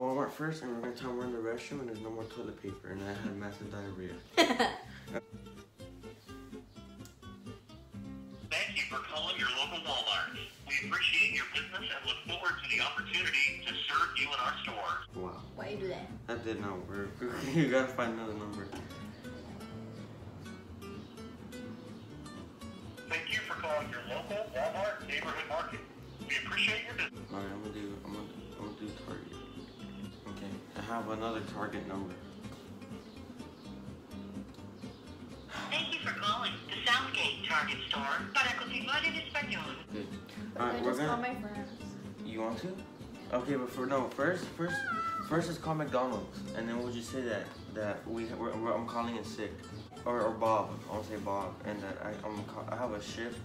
Walmart first, and we're gonna tell them we're in the restroom and there's no more toilet paper, and I had massive diarrhea. Thank you for calling your local Walmart. We appreciate your business and look forward to the opportunity to serve you in our stores. Wow, Why you do that? that did not work. you gotta find another number. Thank you for calling your local Walmart neighborhood market. We appreciate your business. All right, I'm gonna do. I'm gonna. I'm gonna do Target. Okay, I have another Target number. Thank you for calling the Southgate Target store. Para continuar en español. Okay. All right, we're gonna. my friends. You want to? Okay, but for no, first, first, first is call McDonald's, and then we'll just say that that we we're, we're, I'm calling in sick, or, or Bob. I want to say Bob, and that I I'm ca- I have a shift,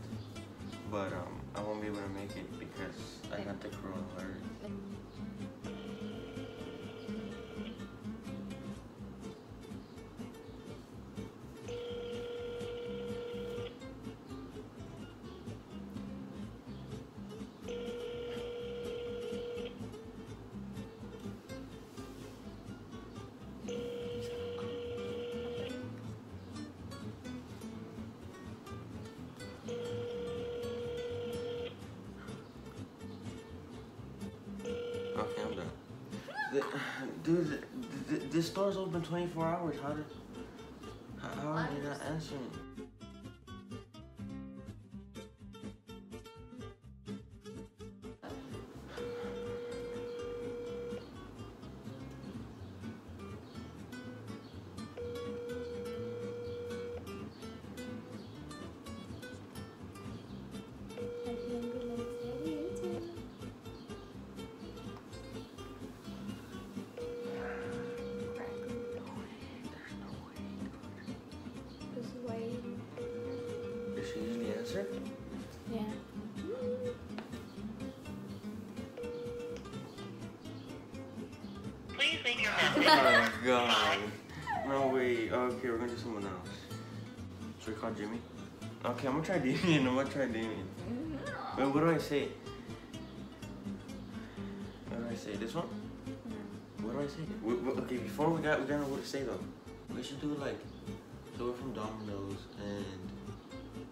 but um I won't be able to make it because I got the coronavirus. The, dude, the, the, this store's open 24 hours. How did? How, how are they not answering? Your Oh my god. No way. Okay, we're gonna do someone else. Should we call Jimmy? Okay, I'm gonna try Damien. I'm gonna try Damien. Wait, what do I say? What do I say? This one? What do I say? We, we- okay, before we got we gotta know what to say though. We should do like, so we're from Domino's and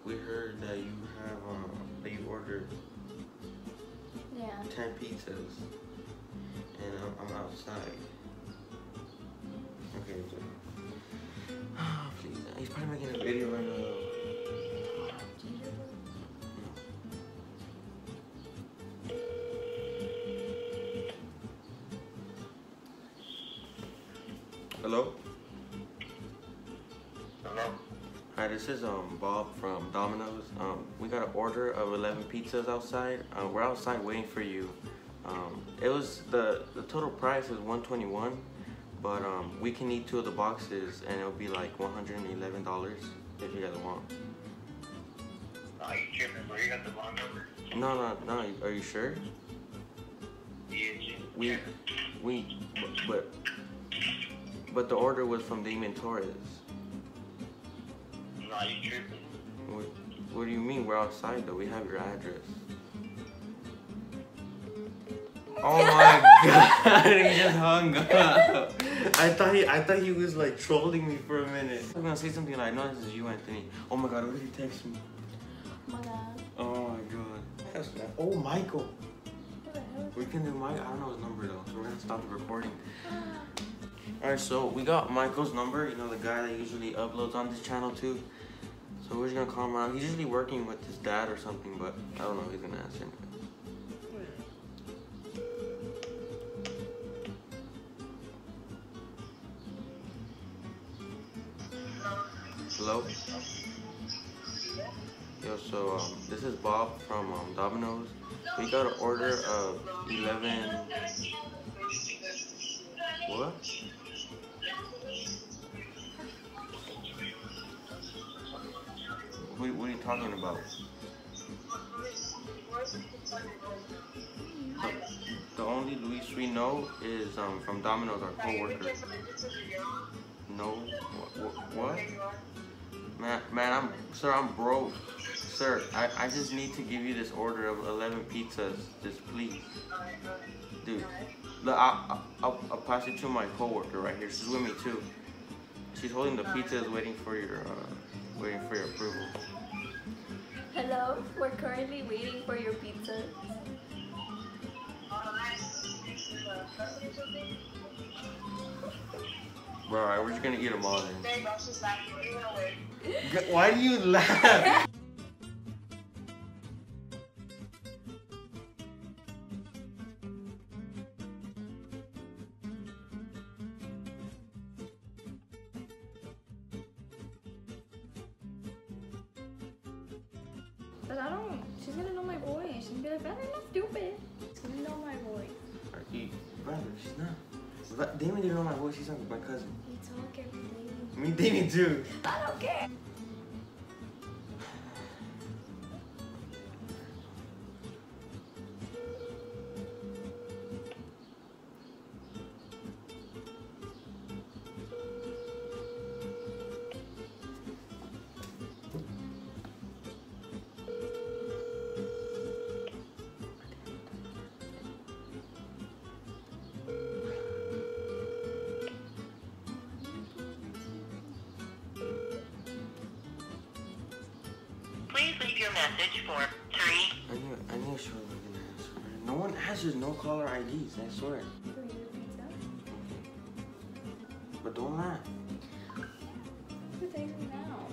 we heard that you have um that you ordered Yeah. ten pizzas and I'm, I'm outside. So, please, he's probably making a video right now. Hello. Hello? Hi, this is um Bob from Domino's. Um, we got an order of 11 pizzas outside. Uh, we're outside waiting for you. Um, it was the the total price is 121, but um we can eat two of the boxes and it'll be like 111 dollars if you guys want. Are you tripping, bro? You got the wrong number. No, no, no. Are you sure? Yeah, We we but but the order was from Damien Torres. Nah, you tripping. What, what do you mean? We're outside though. We have your address. Oh my god! he just hung up. I thought he, I thought he was like trolling me for a minute. I'm gonna say something like, "No, this is you, Anthony." Oh my god! What did he text me? Oh my god. Oh my god. That's not. Oh, Michael. What the hell? We can do Mike. I don't know his number though, so we're gonna stop the recording. All right, so we got Michael's number. You know the guy that usually uploads on this channel too. So we're just gonna call him out. He's usually working with his dad or something, but I don't know if he's gonna answer. Hello. Yo, so um, this is Bob from um, Domino's. We got an order of 11. What? What, what are you talking about? The, only Luis we know is um, from Domino's, our co-worker. No, what, what? Man, man, I'm, sir, I'm broke. Sir, I, I just need to give you this order of 11 pizzas, just please. Dude, look, I, I'll, I'll pass it to my coworker right here. She's with me too. She's holding the pizzas, waiting for your, uh, waiting for your approval. Hello, we're currently waiting for your pizza. Bro, alright, we're just gonna eat them all then. Why do you laugh? But I don't. She's gonna know my voice. She's gonna be like, "Better not stupid." She's gonna know my voice. Eat. Brother, she's not. Damien didn't know my voice. He's not my cousin. We talk every day. Me, Damien too. I don't care. Please leave your message for three I knew, I knew she wasn't gonna answer. No one answers no caller IDs. I swear. For pizza. But don't laugh. Who takes now?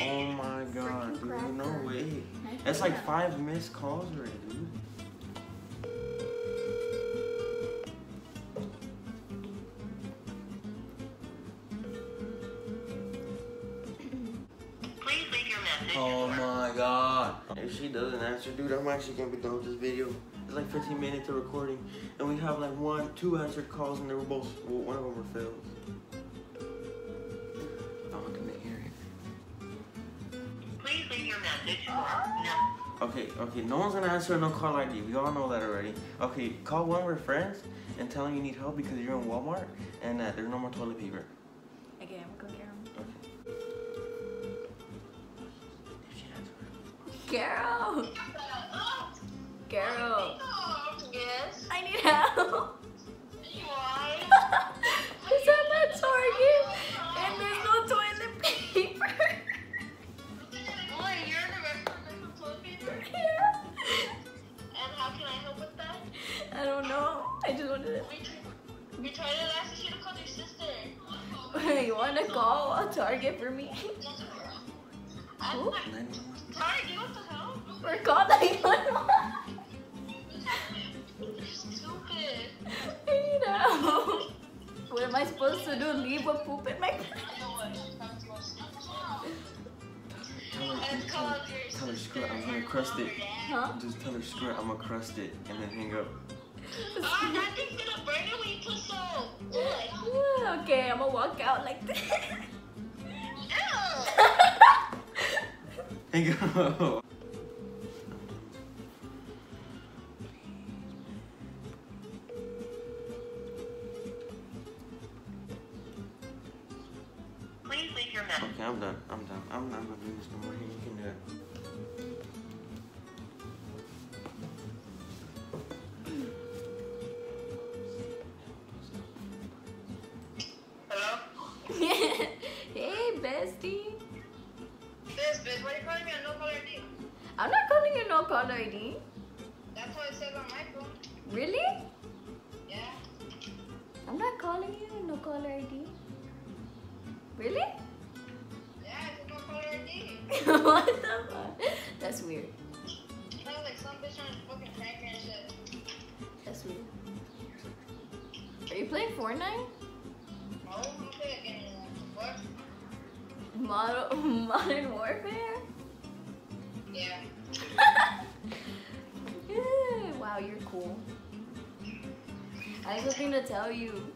Oh my god, dude. No way. That's like five missed calls already, If she doesn't answer, dude, I'm actually gonna be done with this video. It's like 15 minutes of recording, and we have like one, two answered calls, and they were both, well, one of them were failed. I'm not gonna hear it. Please leave your message for no. Okay, okay, no one's gonna answer a no call ID. We all know that already. Okay, call one of your friends and tell them you need help because you're in Walmart and that there's no more toilet paper. Okay, I'm gonna go Carol! Carol! Yes. I need help! Why? Because I'm at Target and there's no toilet paper. Wait, you're in the restaurant with some toilet paper? yeah. And how can I help with that? I don't know. I just wanted to. We, tr- we tried it last. You have called your sister. you want to call a Target for me? I'm Who? not Nine- You the help? Or call 911? You're stupid. I need help. What am I supposed to do? Leave a poop in my I know what. Tell her, tell her, your tell her, screw it, I'm gonna crust it. Huh? Just tell her, screw it, I'm gonna crust it, and then hang up. Oh, that thing's gonna burn when you put salt. Okay, I'm gonna walk out like this. Hang up. Please leave your message. Okay, I'm done. I'm done. I'm, not doing this no more. You can do it. Really? Yeah. I'm not calling you no caller ID. Really? Yeah, a no caller ID. what the fuck? That's weird. Sounds like some bitch on fucking crack and shit. That's weird. Are you playing Fortnite? No, I'm play again. What? Model, Modern Warfare? Yeah. Wow, you're cool. I have something to tell you.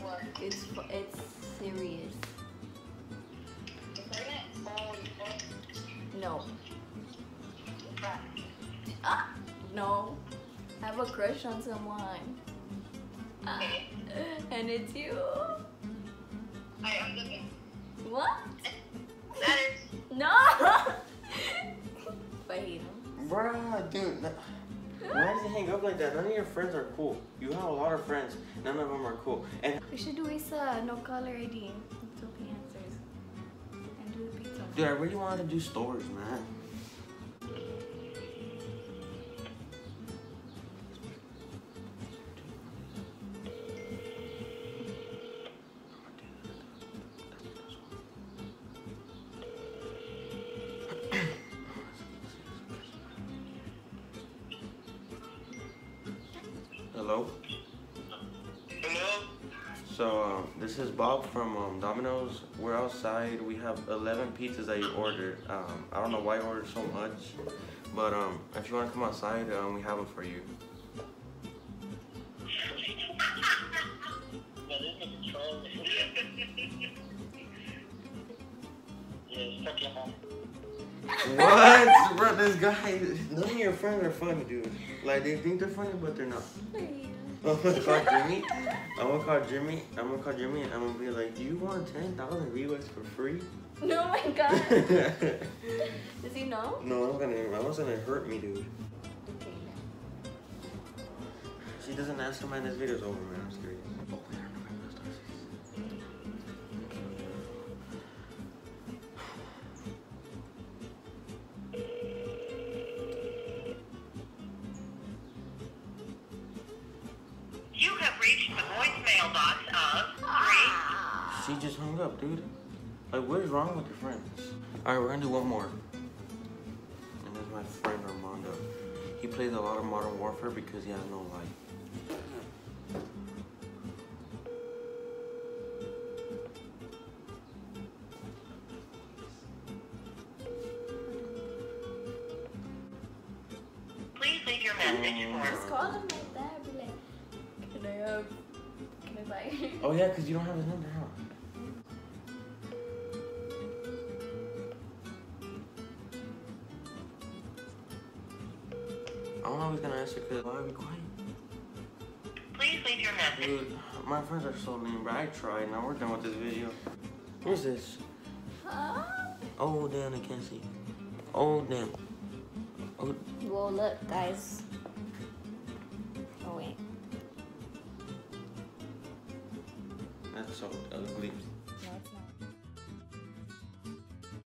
What? It's it's serious. No. Ah, no. I have a crush on someone. Ah, and it's you. I am looking. What? That is. No! but I hate him. Bruh, dude. Why does it hang up like that? None of your friends are cool. You have a lot of friends. None of them are cool. And we should do this no color ID until he answers. And do the pizza. Dude, I really wanted to do stores, man. Hello. Hello? So um, this is Bob from um, Domino's. We're outside. We have 11 pizzas that you ordered. Um, I don't know why you ordered so much, but um, if you want to come outside, um, we have them for you. Yeah, What, bro? This guy. None of your friends are funny, dude. Like they think they're funny, but they're not. I'm gonna call Jimmy. I'm gonna call Jimmy. I'm gonna call Jimmy, and I'm gonna be like, "Do you want 10,000 rewards for free?" No, my God. Does he know? no, I'm gonna. I was gonna hurt me, dude. Okay. She doesn't answer, man. This video's over, man. I'm scared. Voicemail box of Ah. She just hung up, dude. Like, what is wrong with your friends? Alright, we're gonna do one more. And that's my friend Armando. He plays a lot of Modern Warfare because he has no life. Please leave your message Just for Oh, yeah, because you don't have his number, huh? I don't know he's gonna answer because why are we quiet? Please leave your message. Dude, my friends are so lame, but I tried. Now we're done with this video. Who's this? Huh? Oh, damn, I can't see. Oh, damn. Oh, Well, look, guys. Oh wait. that's so ugly.